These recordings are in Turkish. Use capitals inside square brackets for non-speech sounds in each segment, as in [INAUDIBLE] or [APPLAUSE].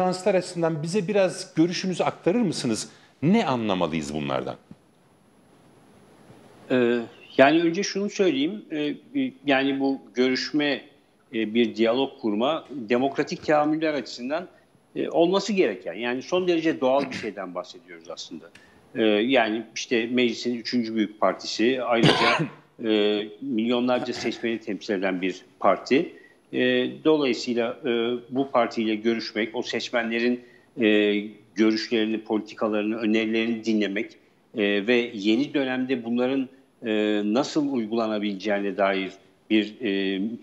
Referanslar açısından bize biraz görüşünüzü aktarır mısınız? Ne anlamalıyız bunlardan? Ee, yani önce şunu söyleyeyim. Ee, yani bu görüşme, e, bir diyalog kurma demokratik teamüller açısından e, olması gereken. Yani son derece doğal bir şeyden bahsediyoruz aslında. Ee, yani işte meclisin üçüncü büyük partisi ayrıca [COUGHS] e, milyonlarca seçmeni temsil eden bir parti. Dolayısıyla bu partiyle görüşmek, o seçmenlerin görüşlerini, politikalarını, önerilerini dinlemek ve yeni dönemde bunların nasıl uygulanabileceğine dair bir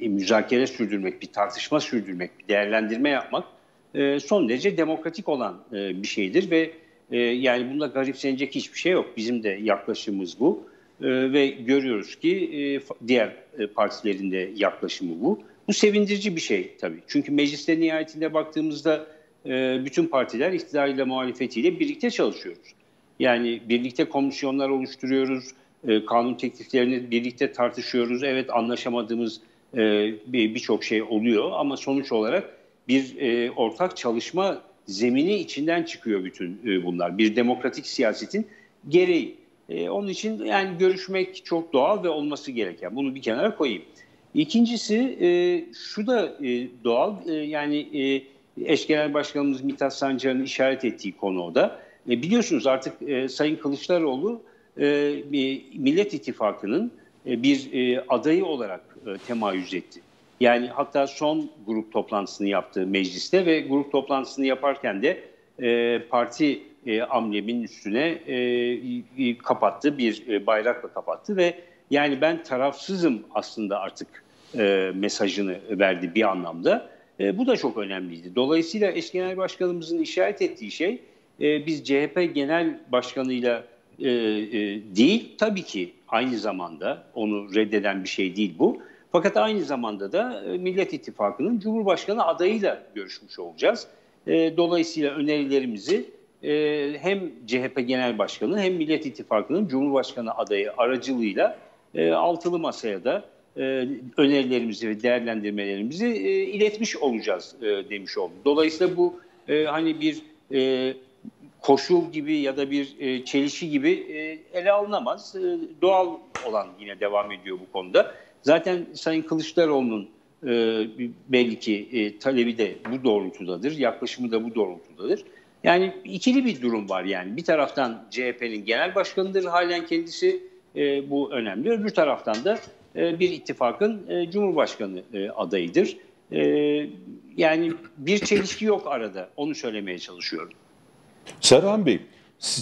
e, müzakere sürdürmek, bir tartışma sürdürmek, bir değerlendirme yapmak e, son derece demokratik olan e, bir şeydir ve e, yani bunda garipsenecek hiçbir şey yok. Bizim de yaklaşımımız bu e, ve görüyoruz ki e, diğer e, partilerin de yaklaşımı bu. Bu sevindirici bir şey tabii. Çünkü mecliste nihayetinde baktığımızda e, bütün partiler iktidarıyla muhalefetiyle birlikte çalışıyoruz. Yani birlikte komisyonlar oluşturuyoruz, e, kanun tekliflerini birlikte tartışıyoruz. Evet anlaşamadığımız e, birçok şey oluyor ama sonuç olarak bir e, ortak çalışma zemini içinden çıkıyor bütün e, bunlar. Bir demokratik siyasetin gereği. E, onun için yani görüşmek çok doğal ve olması gereken. Bunu bir kenara koyayım. İkincisi e, şu da e, doğal e, yani e, eş genel başkanımız Mithat Sancar'ın işaret ettiği konu o da. E, biliyorsunuz artık e, Sayın Kılıçdaroğlu e, Millet İttifakı'nın e, bir e, adayı olarak e, temayüz etti. Yani hatta son grup toplantısını yaptı mecliste ve grup toplantısını yaparken de e, parti e, ambleminin üstüne e, kapattı, bir e, bayrakla kapattı ve yani ben tarafsızım aslında artık e, mesajını verdi bir anlamda. E, bu da çok önemliydi. Dolayısıyla eş genel başkanımızın işaret ettiği şey e, biz CHP genel başkanıyla e, e, değil. Tabii ki aynı zamanda onu reddeden bir şey değil bu. Fakat aynı zamanda da e, Millet İttifakı'nın Cumhurbaşkanı adayıyla görüşmüş olacağız. E, dolayısıyla önerilerimizi e, hem CHP Genel Başkanı hem Millet İttifakı'nın Cumhurbaşkanı adayı aracılığıyla e, altılı masaya da e, önerilerimizi ve değerlendirmelerimizi e, iletmiş olacağız e, demiş oldum. Dolayısıyla bu e, hani bir e, koşul gibi ya da bir e, çelişki gibi e, ele alınamaz. E, doğal olan yine devam ediyor bu konuda. Zaten Sayın Kılıçdaroğlu'nun e, belli ki e, talebi de bu doğrultudadır, yaklaşımı da bu doğrultudadır. Yani ikili bir durum var yani. Bir taraftan CHP'nin genel başkanıdır halen kendisi, e, bu önemli. Öbür taraftan da e, bir ittifakın e, cumhurbaşkanı e, adayıdır. E, yani bir çelişki yok arada, onu söylemeye çalışıyorum. Saruhan Bey,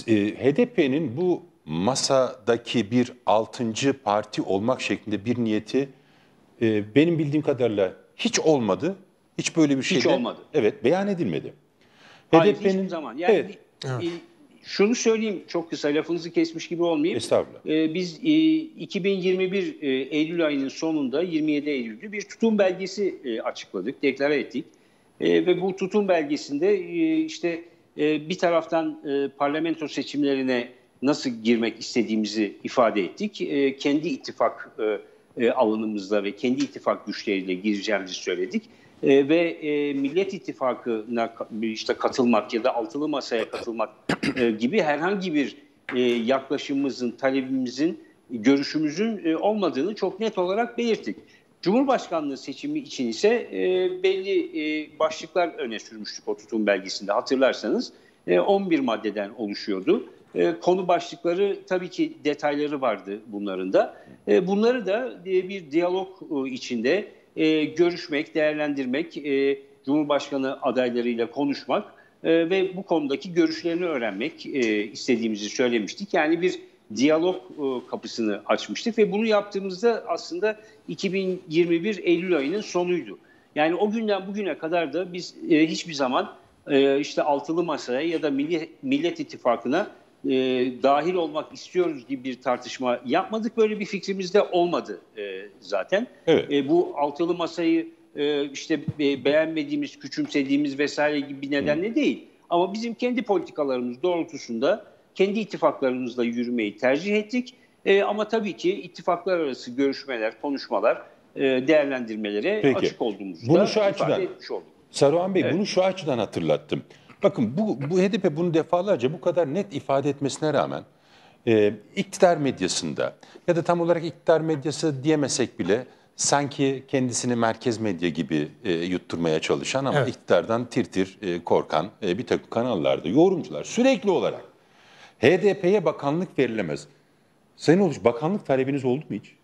e, HDP'nin bu masadaki bir altıncı parti olmak şeklinde bir niyeti e, benim bildiğim kadarıyla hiç olmadı. Hiç böyle bir şey Hiç olmadı. Evet, beyan edilmedi. HDP'nin zaman. Yani evet. E, şunu söyleyeyim çok kısa lafınızı kesmiş gibi olmayayım. Estağfurullah. Ee, biz e, 2021 e, Eylül ayının sonunda 27 Eylül'de bir tutum belgesi e, açıkladık, deklare ettik. E, ve bu tutum belgesinde e, işte e, bir taraftan e, parlamento seçimlerine nasıl girmek istediğimizi ifade ettik. E, kendi ittifak alanımızla ve kendi ittifak güçleriyle gireceğimizi söyledik. Ve Millet İttifakı'na işte katılmak ya da altılı masaya katılmak gibi herhangi bir yaklaşımımızın, talebimizin, görüşümüzün olmadığını çok net olarak belirttik. Cumhurbaşkanlığı seçimi için ise e, belli e, başlıklar öne sürmüştük o tutum belgesinde hatırlarsanız. E, 11 maddeden oluşuyordu. E, konu başlıkları tabii ki detayları vardı bunların da. E, bunları da e, bir diyalog e, içinde e, görüşmek, değerlendirmek, e, Cumhurbaşkanı adaylarıyla konuşmak e, ve bu konudaki görüşlerini öğrenmek e, istediğimizi söylemiştik. Yani bir diyalog e, kapısını açmıştık ve bunu yaptığımızda aslında 2021 Eylül ayının sonuydu. Yani o günden bugüne kadar da biz e, hiçbir zaman e, işte altılı masaya ya da Milli, Millet İttifakı'na e, dahil olmak istiyoruz gibi bir tartışma yapmadık. Böyle bir fikrimiz de olmadı e, zaten. Evet. E, bu altılı masayı e, işte be, beğenmediğimiz, küçümsediğimiz vesaire gibi bir nedenle Hı. değil. Ama bizim kendi politikalarımız doğrultusunda kendi ittifaklarımızla yürümeyi tercih ettik. E, ama tabii ki ittifaklar arası görüşmeler, konuşmalar, e, değerlendirmelere Peki. açık olduğumuzu Bunu şu açıdan, etmiş olduk. Saruhan Bey evet. bunu şu açıdan hatırlattım. Bakın bu, bu HDP bunu defalarca bu kadar net ifade etmesine rağmen e, iktidar medyasında ya da tam olarak iktidar medyası diyemesek bile sanki kendisini merkez medya gibi e, yutturmaya çalışan ama evet. iktidardan tir tir e, korkan e, bir takım kanallarda yorumcular sürekli olarak HDP'ye bakanlık verilemez. Sayın Oluş bakanlık talebiniz oldu mu hiç?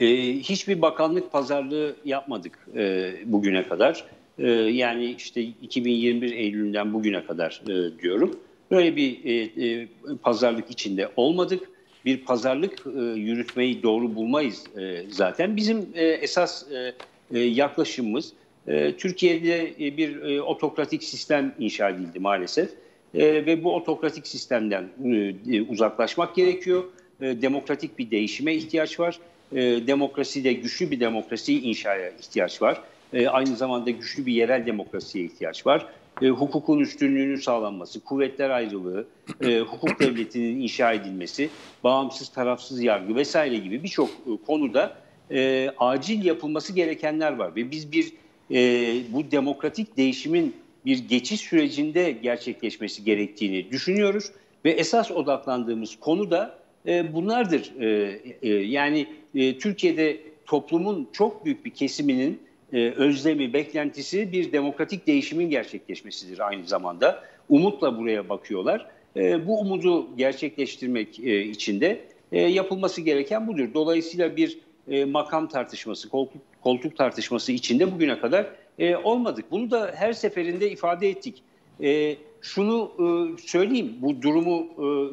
E, hiçbir bakanlık pazarlığı yapmadık e, bugüne kadar. E, yani işte 2021 Eylül'den bugüne kadar e, diyorum. Böyle bir e, e, pazarlık içinde olmadık. Bir pazarlık yürütmeyi doğru bulmayız zaten. Bizim esas e, yaklaşımımız Türkiye'de bir otokratik sistem inşa edildi maalesef. Ve bu otokratik sistemden uzaklaşmak gerekiyor. Demokratik bir değişime ihtiyaç var. E, demokraside güçlü bir demokrasi inşaya ihtiyaç var. E, aynı zamanda güçlü bir yerel demokrasiye ihtiyaç var. E, hukukun üstünlüğünün sağlanması, kuvvetler ayrılığı, e, hukuk [CLEARS THROAT] devletinin inşa edilmesi, bağımsız tarafsız yargı vesaire gibi birçok e, konuda e, acil yapılması gerekenler var. Ve biz bir e, bu demokratik değişimin bir geçiş sürecinde gerçekleşmesi gerektiğini düşünüyoruz. Ve esas odaklandığımız konu da e, bunlardır. E, e, yani e, Türkiye'de toplumun çok büyük bir kesiminin özlemi, beklentisi bir demokratik değişimin gerçekleşmesidir aynı zamanda. Umutla buraya bakıyorlar. E, bu umudu gerçekleştirmek e, için de e, yapılması gereken budur. Dolayısıyla bir e, makam tartışması, koltuk, tartışması içinde bugüne kadar e, olmadık. Bunu da her seferinde ifade ettik. E, şunu e, söyleyeyim, bu durumu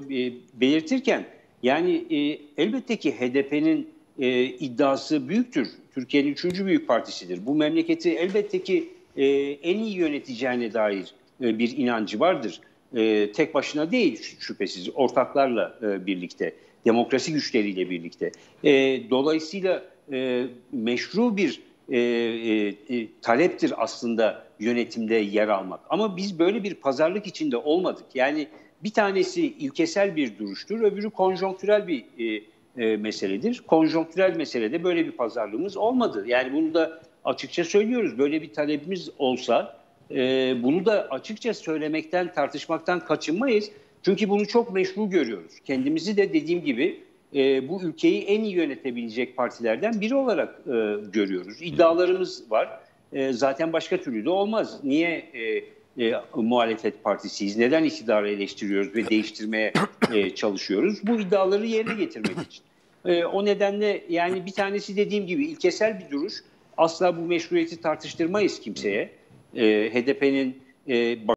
e, e belirtirken yani e, elbette ki HDP'nin e, iddiası büyüktür. Türkiye'nin üçüncü büyük partisidir. Bu memleketi elbette ki e, en iyi yöneteceğine dair e, bir inancı vardır. E, tek başına değil şüphesiz, ortaklarla e, birlikte, demokrasi güçleriyle birlikte. E, dolayısıyla e, meşru bir e, e, e, taleptir aslında yönetimde yer almak. Ama biz böyle bir pazarlık içinde olmadık. Yani bir tanesi ilkesel bir duruştur, öbürü konjonktürel bir e, e, meseledir. Konjonktürel meselede böyle bir pazarlığımız olmadı. Yani bunu da açıkça söylüyoruz. Böyle bir talebimiz olsa e, bunu da açıkça söylemekten, tartışmaktan kaçınmayız. Çünkü bunu çok meşru görüyoruz. Kendimizi de dediğim gibi e, bu ülkeyi en iyi yönetebilecek partilerden biri olarak e, görüyoruz. İddialarımız var. E, zaten başka türlü de olmaz. Niye e, e, muhalefet partisiyiz? Neden iktidarı eleştiriyoruz ve değiştirmeye e, çalışıyoruz? Bu iddiaları yerine getirmek için. E, o nedenle yani bir tanesi dediğim gibi ilkesel bir duruş. Asla bu meşruiyeti tartıştırmayız kimseye. E, HDP'nin e,